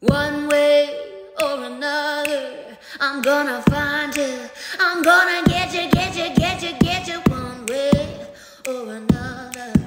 One way or another, I'm gonna find you. I'm gonna get you, get you, get you, get you. One way or another.